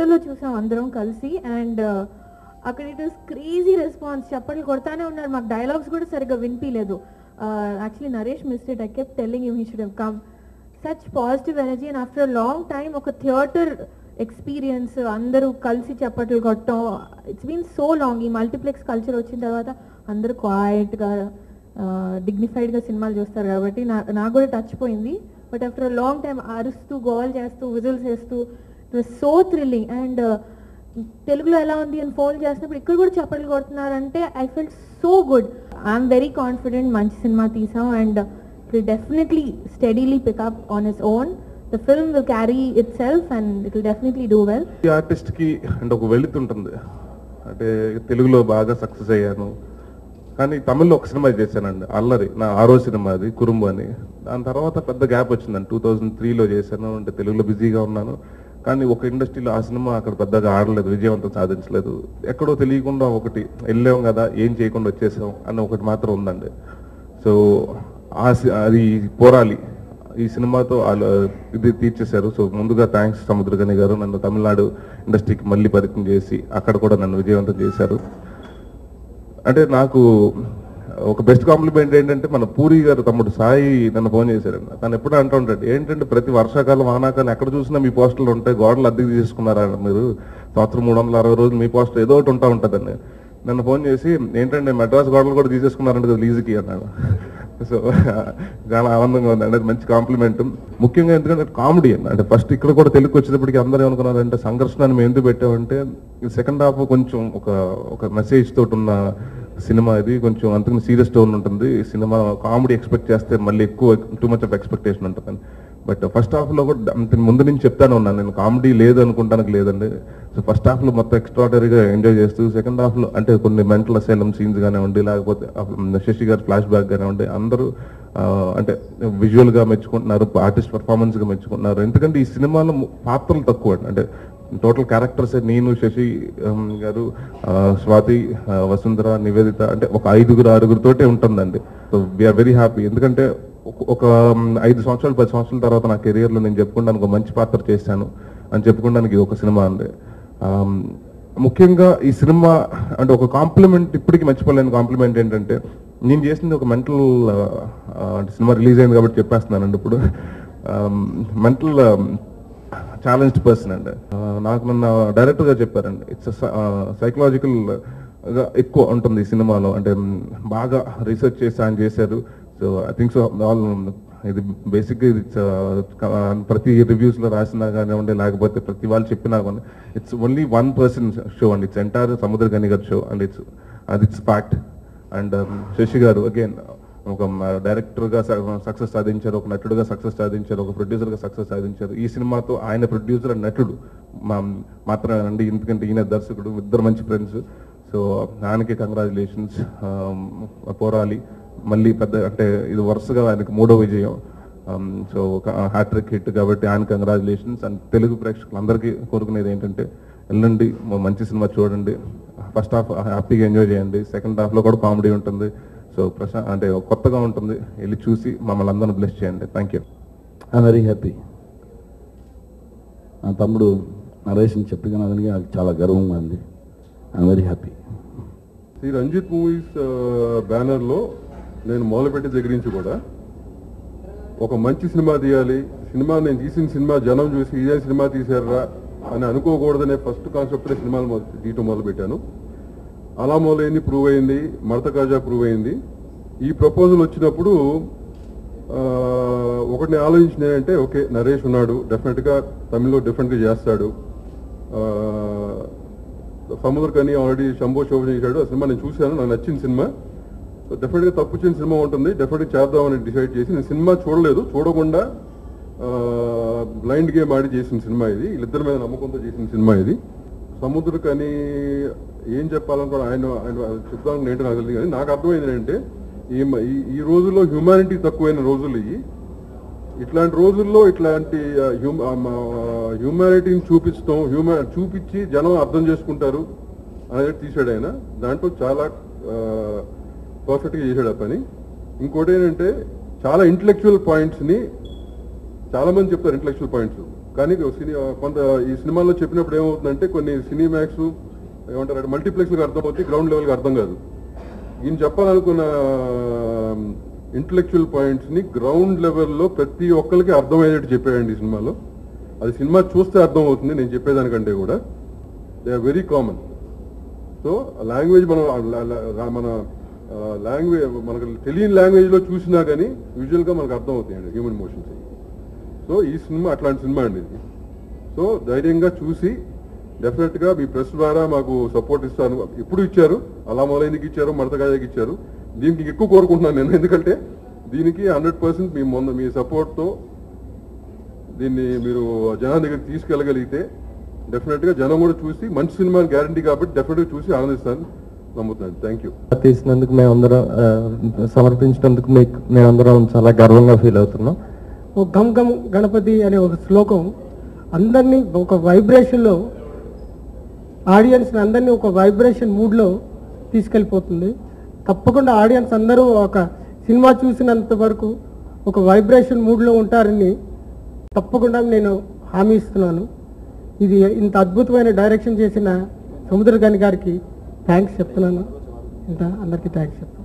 కలిసి and uh, అక్కడ it is crazy response. చప్పట్లు కొడతానే ఉన్నారు. మాకు డైలాగ్స్ కూడా సరిగ్గా వినిపించలేదు actually uh, Naresh మిస్టేట్ I kept telling you he should have come such positive energy and after long time ఒక థియేటర్ ఎక్స్పీరియన్స్ అందరూ కలిసి చప్పట్లు కొట్టడం ఇట్స్ బీన్ సో లాంగ్ ఈ మల్టీప్లెక్స్ కల్చర్ వచ్చిన తర్వాత అందరూ క్వాయిట్గా డిగ్నిఫైడ్గా uh, సినిమాలు చూస్తారు కాబట్టి నా నాకు కూడా టచ్ పోయింది. బట్ ఆఫ్టర్ లాంగ్ టైం అరుస్తూ గోల్ చేస్తూ విజిల్స్ వేస్తూ it was so thrilling and uh, తెలుగులో ఎలా ఉంది అని ఫోన్ చేసినప్పుడు ఇక్కడ కూడా చప్పట్లు కొడుతున్నారంటే I feel so good I'm very confident మంచి సినిమా తీసాం and will definitely steadily pick up on its own the film will carry itself and it will definitely do well ఈ ఆర్టిస్ట్కి అంటే ఒక వెళుతుంటుంది అంటే తెలుగులో బాగా సక్సెస్ అయ్యాను. కానీ తమిళ్ళో ఒక సినిమా చేశానండి. అల్లరి. నా ఆరో సినిమా అది కురుంబు అని. దాని తర్వాత పెద్ద గ్యాప్ వచ్చిందండి. టూ థౌజండ్ త్రీలో చేశాను. అంటే తెలుగులో బిజీగా ఉన్నాను. కానీ ఒక ఇండస్ట్రీలో ఆ సినిమా అక్కడ పెద్దగా ఆడలేదు విజయవంతం సాధించలేదు. ఎక్కడో తెలియకుండా ఒకటి వెళ్ళాం కదా ఏం చేయకుండా వచ్చేసాం అని ఒకటి మాత్రం ఉందండి. సో ఆ సి- అది పోరాలి. ఈ సినిమాతో ఇది తీర్చేశారు. సో ముందుగా థ్యాంక్స్ సముద్రగని గారు నన్ను తమిళనాడు ఇండస్ట్రీకి మళ్ళీ పరిచయం చేసి అక్కడ కూడా నన్ను విజయవంతం చేశారు. అంటే నాకు ఒక బెస్ట్ కాంప్లిమెంట్ ఏంటంటే మన పూరి గారు తమ్ముడు సాయి నన్ను ఫోన్ చేశారండి తను ఎప్పుడూ అంటూ ఉంటాడు ఏంటంటే ప్రతి వర్షాకాలం వానాకాలం ఎక్కడ చూసినా మీ పోస్టులు ఉంటాయి గోడలు అద్దెకి తీసుకున్నారా మీరు. సంవత్సరం మూడు వందల అరవై రోజులు మీ పోస్టర్ ఏదో ఒకటి ఉంటా ఉంటుందండి. నన్ను ఫోన్ చేసి ఏంటంటే మెడ్రాస్ గోడలు కూడా తీసేసుకున్నారంటే కదా లీజుకి అన్నాడు. సో చాలా ఆనందంగా ఉంది. అంటే మంచి కాంప్లిమెంట్ ముఖ్యంగా ఎందుకంటే కామెడీ అండి. అంటే ఫస్ట్ ఇక్కడ కూడా తెలుగు వచ్చేటప్పటికి అందరూ ఏమనుకున్నారంటే సంఘర్షణ మేము ఎందుకు పెట్టామంటే సెకండ్ హాఫ్ కొంచెం ఒక ఒక మెసేజ్ తోటి ఉన్న సినిమా ఇది. కొంచెం అంతకుని సీరియస్ టోన్ ఉంటుంది. ఈ సినిమా కామెడీ ఎక్స్పెక్ట్ చేస్తే మళ్ళీ ఎక్కువ టూ మచ్ ఆఫ్ ఎక్స్పెక్టేషన్ ఉంటుంది. బట్ ఫస్ట్ హాఫ్లో కూడా అంత ముందు నుంచి చెప్తాను ఉన్నాను. నేను కామెడీ లేదు అనుకుంటానికి లేదండి. ఫస్ట్ హాఫ్లో మొత్తం ఎక్స్ట్రాడరీగా ఎంజాయ్ చేస్తూ సెకండ్ హాఫ్లో అంటే కొన్ని మెంటల్ అసైలం సీన్స్ కానివ్వండి లేకపోతే శశి గారి ఫ్లాష్ బ్యాక్ కానివ్వండి అందరూ అంటే విజువల్గా మెచ్చుకుంటున్నారు ఆర్టిస్ట్ పర్ఫార్మెన్స్గా మెచ్చుకుంటున్నారు. ఎందుకంటే ఈ సినిమాలో పాత్రలు తక్కువ. అంటే టోటల్ క్యారెక్టర్స్ నేను శశి గారు స్వాతి వసుంధర నివేదిత అంటే ఒక ఐదుగురు ఆరుగురితోటే ఉంటుందండి. సో వీఆర్ వెరీ హ్యాపీ ఎందుకంటే ఒక- ఐదు సంవత్సరాలు పది సంవత్సరాల తర్వాత నా కెరియర్లో నేను చెప్పుకోవడానికి ఒక మంచి పాత్ర చేశాను అని చెప్పుకోవడానికి ఒక సినిమా అండి. ముఖ్యంగా ఈ సినిమా అంటే ఒక కాంప్లిమెంట్ ఇప్పటికీ మర్చిపోలేని కాంప్లిమెంట్ ఏంటంటే నేను చేసింది ఒక మెంటల్ అంటే సినిమా రిలీజ్ అయింది కాబట్టి చెప్పేస్తున్నానండి ఇప్పుడు. మెంటల్ ఛాలెంజ్డ్ పర్సన్ అండి. నాకు నన్న డైరెక్టర్గా చెప్పారండి ఇట్స్ సైకలాజికల్గా ఎక్కువ ఉంటుంది ఈ సినిమాలో అంటే బాగా రీసెర్చ్ చేసి ఆయన చేశారు. So I think so all ఇది బేసిక్ uh, ఇది ప్రతి రివ్యూస్లో రాసినా కానివ్వండి లేకపోతే ప్రతి వాళ్ళు చెప్పినా కానీ it's only one person show and it's entire Samuthirakani గారి షో అండ్ ఇట్స్ అది ఇట్స్ ఫ్యాక్ట్ అండ్ శశి గారు అగైన్ ఒక డైరెక్టర్గా సక్సెస్ సాధించారు ఒక నటుడుగా సక్సెస్ సాధించారు ఒక ప్రొడ్యూసర్గా సక్సెస్ సాధించారు. ఈ సినిమాతో ఆయన ప్రొడ్యూసర్ అండ్ నటుడు మాత్రమే అండి ఎందుకంటే ఈయన దర్శకుడు ఇద్దరు మంచి ఫ్రెండ్స్ సో ఆయనకి కంగ్రాచులేషన్స్ పోరాలి. మళ్ళీ పెద్ద అంటే ఇది వరుసగా ఆయనకి మూడో విజయం. సో హ్యాట్రిక్ హిట్ కాబట్టి ఆయన కంగ్రాచులేషన్స్ అండ్ తెలుగు ప్రేక్షకులందరికీ కోరుకునేది ఏంటంటే వెళ్ళండి మంచి సినిమా చూడండి. ఫస్ట్ హాఫ్ హ్యాపీగా ఎంజాయ్ చేయండి. సెకండ్ హాఫ్లో కూడా కామెడీ ఉంటుంది. సో ప్రశా అంటే కొత్తగా ఉంటుంది. వెళ్ళి చూసి మమ్మల్ని అందరిని బ్లెస్ చేయండి. Thank you I very happy నా తమ్ముడు నరేష్ని నాకు చాలా గర్వంగా ఉంది. ఐ వెరీ హ్యాపీ ఈ రంజిత్ మూవీస్ బ్యానర్లో నేను మొదలుపెట్టిన దగ్గర నుంచి కూడా ఒక మంచి సినిమా తీయాలి సినిమా నేను తీసిన సినిమా జనం చూసి ఇదే సినిమా తీశారా అని అనుకోకూడదనే ఫస్ట్ కాన్సెప్ట్ సినిమాలు మొదలు- తీయటం మొదలుపెట్టాను. అలా మొదలైంది ప్రూవ్ అయింది మడత కాజా ప్రూవ్ అయింది. ఈ ప్రపోజల్ వచ్చినప్పుడు ఒకటిని ఒకటి ఆలోచించిన అంటే ఓకే నరేష్ ఉన్నాడు డెఫినెట్గా తమిళ్ళో డిఫరెంట్గా చేస్తాడు. సముద్ర కని ఆల్రెడీ శంభో శోభ చేశాడు ఆ సినిమా నేను చూశాను నాకు నచ్చిన సినిమా. సో డెఫినెట్గా తప్పు వచ్చిన సినిమా ఉంటుంది. డెఫినెట్గా చేద్దామని డిసైడ్ చేసి నేను సినిమా చూడలేదు. చూడకుండా బ్లైండ్ గేమ్ ఆడి చేసిన సినిమా ఇది. వీళ్ళిద్దరి మీద నమ్మకంతో చేసిన సినిమా ఇది. సముద్ర కానీ ఏం చెప్పాలనుకో ఆయన ఆయన చెప్తాను ఏంటో నాకు తెలియదు కానీ నాకు అర్థమైంది ఏంటంటే ఈ ఈ- రోజుల్లో హ్యుమానిటీ తక్కువైన రోజులు ఇవి. ఇట్లాంటి రోజుల్లో ఇట్లాంటి హ్యూమానిటీని చూపిస్తాం. హ్యూమా చూపించి జనం అర్థం చేసుకుంటారు అనేది తీసాడు ఆయన. దాంట్లో చాలా పర్ఫెక్ట్గా చేశాడు ఆ పని. ఇంకోటి ఏంటంటే చాలా ఇంటలెక్చువల్ పాయింట్స్ని చాలా మంది చెప్తారు ఇంటలెక్చువల్ పాయింట్స్ కానీ సినీ కొంత ఈ సినిమాలో చెప్పినప్పుడు ఏమవుతుందంటే కొన్ని సినిమాక్స్ ఏమంటారు మల్టీప్లెక్స్కి అర్థం అర్థమవుతుంది గ్రౌండ్ లెవెల్కి అర్థం కాదు. ఈయన చెప్పాలనుకున్న ఇంటలెక్చువల్ పాయింట్స్ని గ్రౌండ్ లెవెల్లో ప్రతి ఒక్కరికి అర్థమయ్యేటట్టు చెప్పాడండి ఈ సినిమాలో. అది సినిమా చూస్తే అర్థమవుతుంది నేను చెప్పేదానికంటే కూడా. They are very common so language మనం మన లాంగ్వేజ్ మనకు తెలియని లాంగ్వేజ్లో చూసినా కానీ విజువల్గా మనకు అర్థం అవుతాయండి హ్యూమన్ మోషన్స్ సో ఈ సినిమా అట్లాంటి సినిమా అండి ఇది. సో ధైర్యంగా చూసి డెఫినెట్గా మీ ప్రెస్ ద్వారా మాకు సపోర్ట్ ఇస్తాను. ఇప్పుడు ఇచ్చారు? అలా మొదలైందికి ఇచ్చారు మడతగాయకి ఇచ్చారు. దీనికి ఎక్కువ కోరుకుంటున్నాను నేను ఎందుకంటే దీనికి హండ్రెడ్ పర్సెంట్ మీ మొన్న మీ సపోర్ట్తో దీన్ని మీరు జనం దగ్గరికి తీసుకెళ్ళగలిగితే డెఫినెట్గా జనం కూడా చూసి మంచి సినిమా గ్యారంటీ కాబట్టి డెఫినెట్గా చూసి ఆనందిస్తాను. నమ్ముతున్నాను. థ్యాంక్ యూ తీసినందుకు మేమందరం అందరం సమర్పించినందుకు మీకు మేమందరం చాలా గర్వంగా ఫీల్ అవుతున్నాం. ఓ గమ్ గమ్ గణపతి అనే ఒక శ్లోకం అందరినీ ఒక వైబ్రేషన్లో ఆడియన్స్ని అందరినీ ఒక వైబ్రేషన్ మూడ్లో తీసుకెళ్ళిపోతుంది. తప్పకుండా ఆడియన్స్ అందరూ ఒక సినిమా చూసినంత వరకు ఒక వైబ్రేషన్ మూడ్లో ఉంటారని తప్పకుండా నేను హామీ ఇస్తున్నాను. ఇది ఇంత అద్భుతమైన డైరెక్షన్ చేసిన సముద్రగని గారికి థ్యాంక్స్ చెప్తున్నాను. ఇంత అందరికీ థ్యాంక్స్ చెప్తాను